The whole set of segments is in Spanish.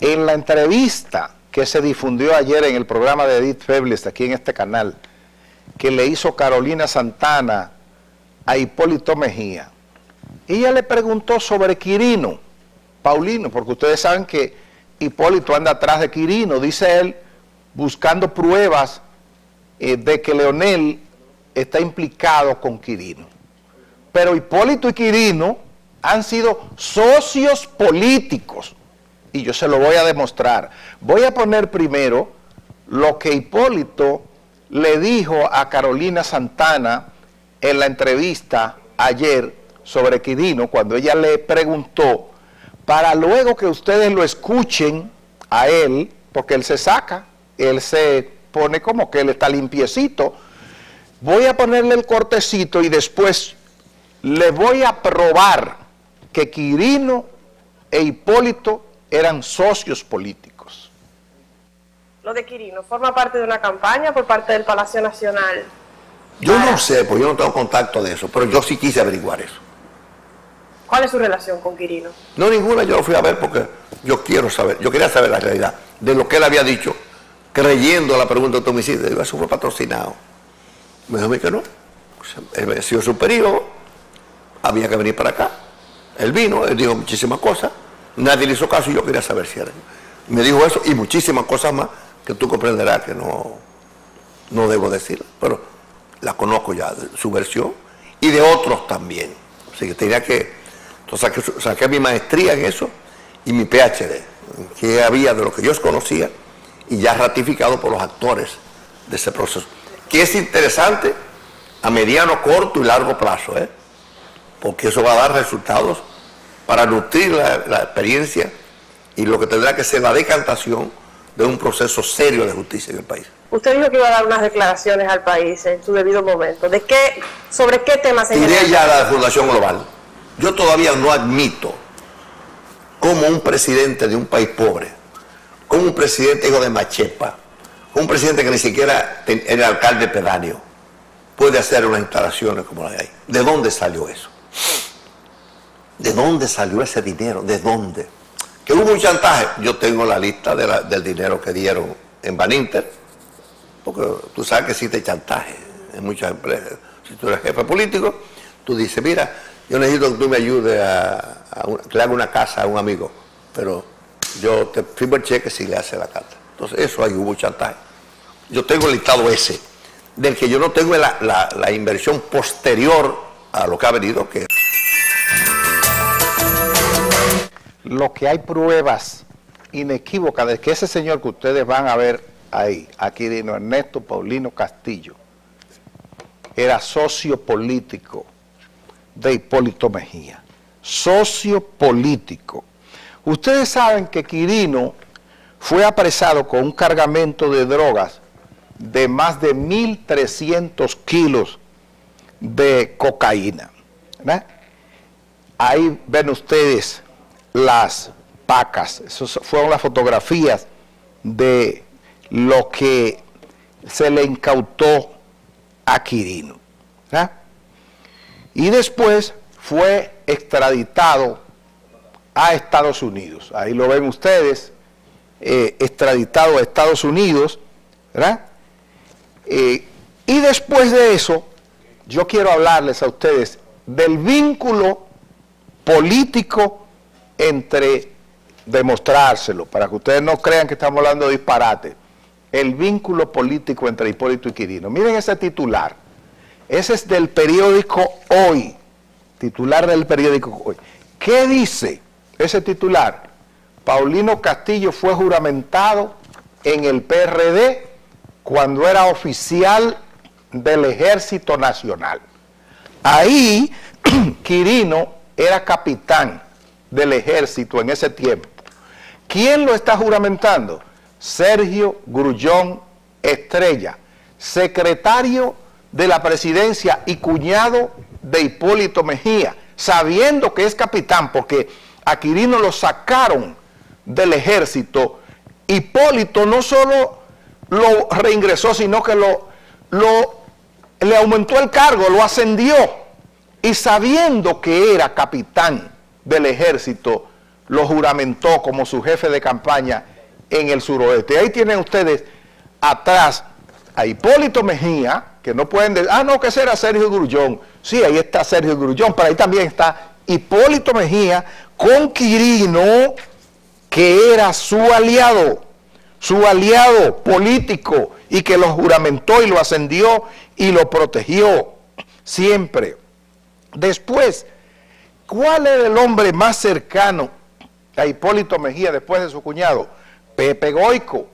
En la entrevista que se difundió ayer en el programa de Edith Febles, aquí en este canal, que le hizo Carolina Santana a Hipólito Mejía, ella le preguntó sobre Quirino, Paulino, porque ustedes saben que Hipólito anda atrás de Quirino, dice él, buscando pruebas eh, de que Leonel está implicado con Quirino. Pero Hipólito y Quirino han sido socios políticos y yo se lo voy a demostrar. Voy a poner primero lo que Hipólito le dijo a Carolina Santana en la entrevista ayer sobre Quirino, cuando ella le preguntó, para luego que ustedes lo escuchen a él, porque él se saca, él se pone como que él está limpiecito, voy a ponerle el cortecito y después le voy a probar que Quirino e Hipólito eran socios políticos. Lo de Quirino forma parte de una campaña por parte del Palacio Nacional. Yo no sé, porque yo no tengo contacto de eso, pero yo sí quise averiguar eso. ¿Cuál es su relación con Quirino? No, ninguna, yo lo fui a ver porque yo quiero saber, yo quería saber la realidad de lo que él había dicho, creyendo la pregunta de homicidio. Digo, eso fue patrocinado. Me dijo a mí que no. Él había sido superior, había que venir para acá. Él vino, él dijo muchísimas cosas, nadie le hizo caso y yo quería saber si era. Me dijo eso y muchísimas cosas más que tú comprenderás que no, no debo decir, pero la conozco ya, su versión, y de otros también. Así que tenía que, entonces saqué, mi maestría en eso y mi PhD, que había de lo que yo conocía y ya ratificado por los actores de ese proceso. Que es interesante a mediano, corto y largo plazo, ¿eh? porque eso va a dar resultados para nutrir la, experiencia y lo que tendrá que ser la decantación de un proceso serio de justicia en el país. Usted dijo que iba a dar unas declaraciones al país en su debido momento. ¿De qué, ¿Sobre qué temas se Diré ya la Fundación Global. Yo todavía no admito como un presidente de un país pobre, como un presidente hijo de Machepa, un presidente que ni siquiera era alcalde pedáneo, puede hacer unas instalaciones como la de ahí. ¿De dónde salió eso? ¿De dónde salió ese dinero? ¿De dónde? Que hubo un chantaje. Yo tengo la lista del dinero que dieron en Baninter, porque tú sabes que existe chantaje en muchas empresas. Si tú eres jefe político, tú dices, mira, yo necesito que tú me ayudes a, que le haga una casa a un amigo, pero yo te firmo el cheque si le hace la carta. Entonces, eso ahí hubo chantaje. Yo tengo el listado ese, del que yo no tengo la, la inversión posterior a lo que ha venido, que lo que hay pruebas inequívocas de que ese señor que ustedes van a ver ahí, aquí vino Ernesto Paulino Castillo, era socio político de Hipólito Mejía. Socio político. Ustedes saben que Quirino fue apresado con un cargamento de drogas de más de 1.300 kilos de cocaína. Ahí ven ustedes las pacas. Esas fueron las fotografías de lo que se le incautó a Quirino. Y después fue extraditado a Estados Unidos. Ahí lo ven ustedes, eh, extraditado a Estados Unidos. Eh, y después de eso, yo quiero hablarles a ustedes del vínculo político entre demostrárselo, para que ustedes no crean que estamos hablando de disparate, el vínculo político entre Hipólito y Quirino. Miren ese titular, ese es del periódico Hoy, titular del periódico Hoy. ¿Qué dice ese titular? Paulino Castillo fue juramentado en el PRD cuando era oficial del Ejército Nacional. Ahí Quirino era capitán del ejército en ese tiempo. ¿Quién lo está juramentando? Sergio Grullón Estrella, secretario de la presidencia y cuñado de Hipólito Mejía, sabiendo que es capitán, porque a Quirino lo sacaron del ejército, Hipólito no solo lo reingresó, sino que lo, le aumentó el cargo, lo ascendió, y sabiendo que era capitán del ejército, lo juramentó como su jefe de campaña en el suroeste. Ahí tienen ustedes atrás a Hipólito Mejía, que no pueden decir, ah, no, que ese era Sergio Grullón. Sí, ahí está Sergio Grullón, pero ahí también está Hipólito Mejía con Quirino, que era su aliado, su aliado político, y que lo juramentó y lo ascendió y lo protegió siempre. Después, ¿cuál era el hombre más cercano a Hipólito Mejía después de su cuñado? Pepe Goico.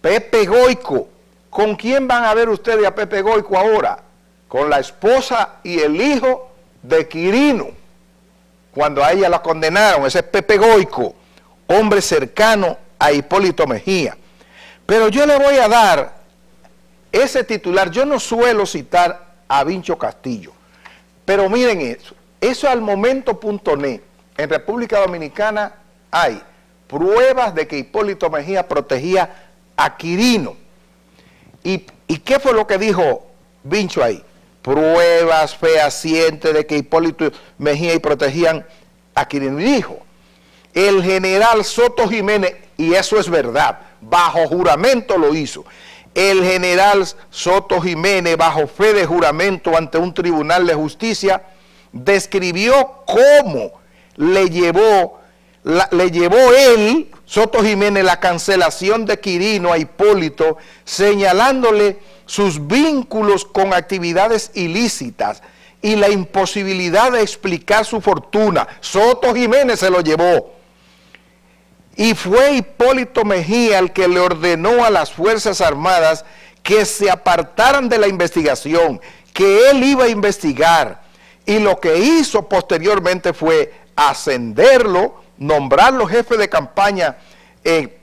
Pepe Goico. ¿Con quién van a ver ustedes a Pepe Goico ahora? Con la esposa y el hijo de Quirino. Cuando a ella la condenaron, ese es Pepe Goico, hombre cercano a Hipólito Mejía. Pero yo le voy a dar ese titular, yo no suelo citar a Vincho Castillo, pero miren eso, eso al momento.net, en República Dominicana hay pruebas de que Hipólito Mejía protegía a Quirino. ¿Y, ¿Y qué fue lo que dijo Vincho ahí? Pruebas fehacientes de que Hipólito Mejía y protegían a Quirino. Dijo, el general Soto Jiménez, y eso es verdad, bajo juramento lo hizo, el general Soto Jiménez, bajo fe de juramento ante un tribunal de justicia, describió cómo le llevó, le llevó él, Soto Jiménez, la cancelación de Quirino a Hipólito, señalándole sus vínculos con actividades ilícitas y la imposibilidad de explicar su fortuna. Soto Jiménez se lo llevó. Y fue Hipólito Mejía el que le ordenó a las Fuerzas Armadas que se apartaran de la investigación, que él iba a investigar. Y lo que hizo posteriormente fue ascenderlo, nombrarlo jefe de campaña eh,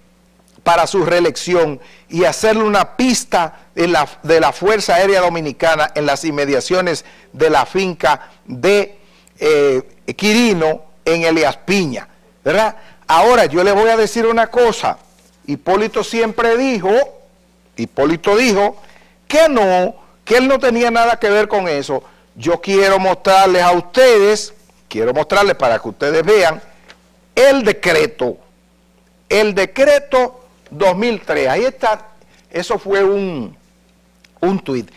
para su reelección y hacerle una pista de la, de la, Fuerza Aérea Dominicana en las inmediaciones de la finca de eh, Quirino en Elias Piña, ¿verdad? Ahora, yo le voy a decir una cosa. Hipólito siempre dijo, Hipólito dijo, que no, que él no tenía nada que ver con eso. Yo quiero mostrarles a ustedes, quiero mostrarles para que ustedes vean, el decreto, el decreto 2003. Ahí está, eso fue un, un tuit.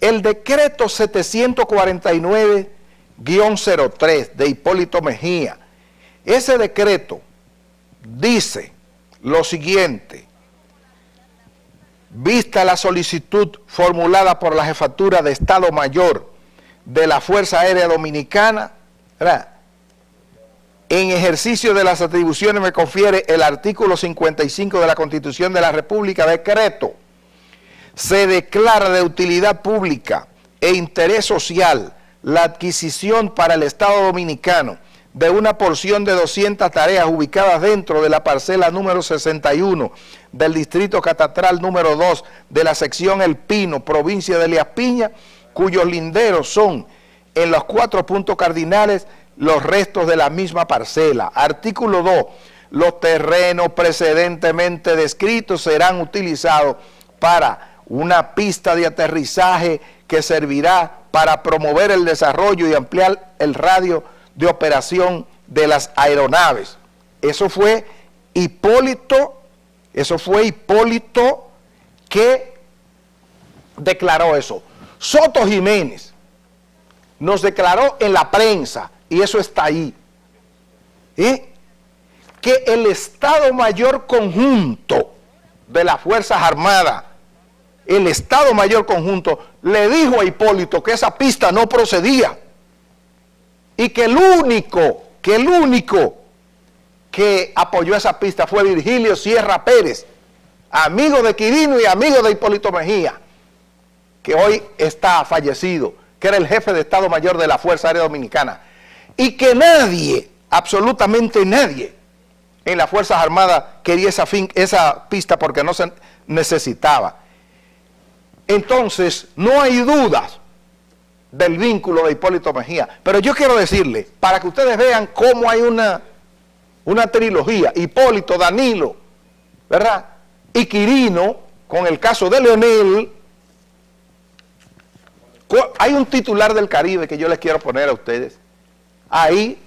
El decreto 749-03 de Hipólito Mejía. Ese decreto dice lo siguiente, vista la solicitud formulada por la Jefatura de Estado Mayor de la Fuerza Aérea Dominicana, en ejercicio de las atribuciones me confiere el artículo 55 de la Constitución de la República, decreto, se declara de utilidad pública e interés social la adquisición para el Estado Dominicano de una porción de 200 tareas ubicadas dentro de la parcela número 61 del distrito catastral número 2 de la sección El Pino, provincia de Elías Piña, cuyos linderos son en los cuatro puntos cardinales los restos de la misma parcela. Artículo 2. Los terrenos precedentemente descritos serán utilizados para una pista de aterrizaje que servirá para promover el desarrollo y ampliar el radio de operación de las aeronaves. Eso fue Hipólito, eso fue Hipólito que declaró eso. Soto Jiménez nos declaró en la prensa, y eso está ahí, ¿eh? que el Estado Mayor Conjunto de las Fuerzas Armadas, el Estado Mayor Conjunto, le dijo a Hipólito que esa pista no procedía y que el único, que el único que apoyó esa pista fue Virgilio Sierra Pérez, amigo de Quirino y amigo de Hipólito Mejía, que hoy está fallecido, que era el jefe de Estado Mayor de la Fuerza Aérea Dominicana, y que nadie, absolutamente nadie, en las Fuerzas Armadas quería esa, esa pista porque no se necesitaba. Entonces, no hay dudas del vínculo de Hipólito Mejía. Pero yo quiero decirle, para que ustedes vean cómo hay una, una trilogía, Hipólito, Danilo, ¿verdad? Y Quirino, con el caso de Leonel, hay un titular del Caribe que yo les quiero poner a ustedes. Ahí,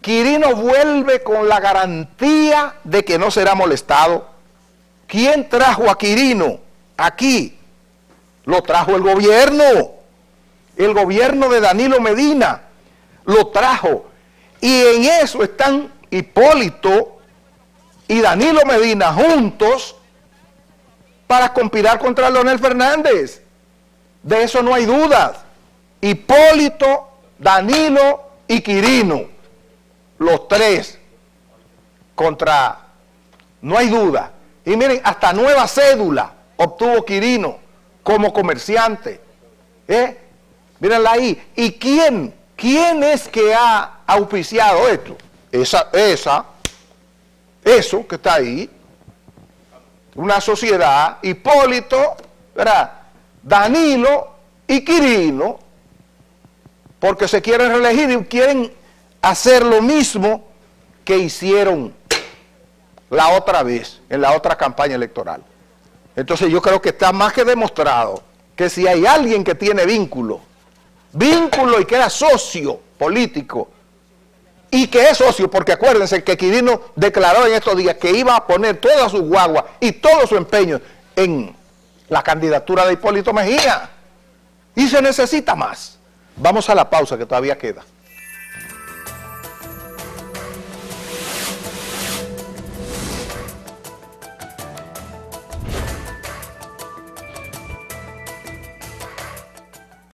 Quirino vuelve con la garantía de que no será molestado. ¿Quién trajo a Quirino aquí? Lo trajo el gobierno. El gobierno de Danilo Medina lo trajo. Y en eso están Hipólito y Danilo Medina juntos para conspirar contra Leonel Fernández. De eso no hay dudas. Hipólito, Danilo y Quirino, los tres contra, no hay duda. Y miren, hasta nueva cédula obtuvo Quirino como comerciante. ¿Eh? Mírenla ahí. ¿Y quién? ¿Quién es que ha auspiciado esto? Esa, esa, eso que está ahí. Una sociedad, Hipólito, ¿verdad? Danilo y Quirino, porque se quieren reelegir y quieren hacer lo mismo que hicieron la otra vez, en la otra campaña electoral. Entonces yo creo que está más que demostrado que si hay alguien que tiene vínculo, vínculo y que era socio político, y que es socio, porque acuérdense que Quirino declaró en estos días que iba a poner toda su guagua y todo su empeño en la candidatura de Hipólito Mejía. Y se necesita más. Vamos a la pausa que todavía queda.